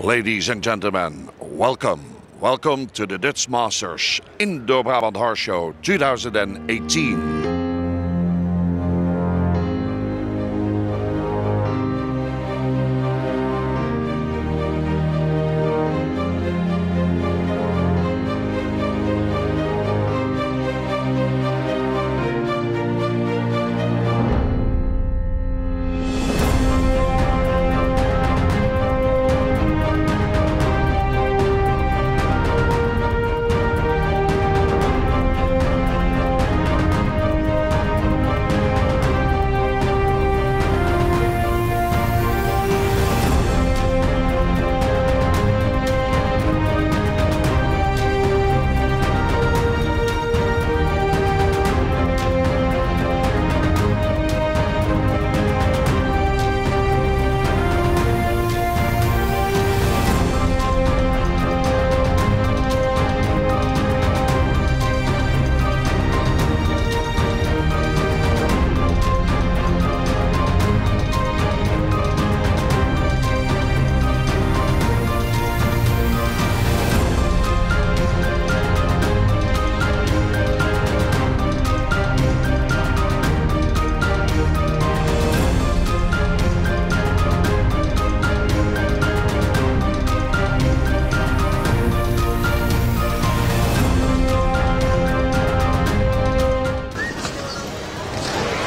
Ladies and gentlemen, welcome. Welcome to the Dutch Masters Indoor Brabant Horse Show 2018.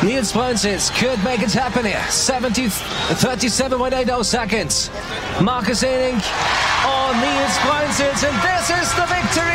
Niels Bruynseels could make it happen here. 70, 37.80 seconds. Marcus Ehning on Niels Bruynseels, and this is the victory!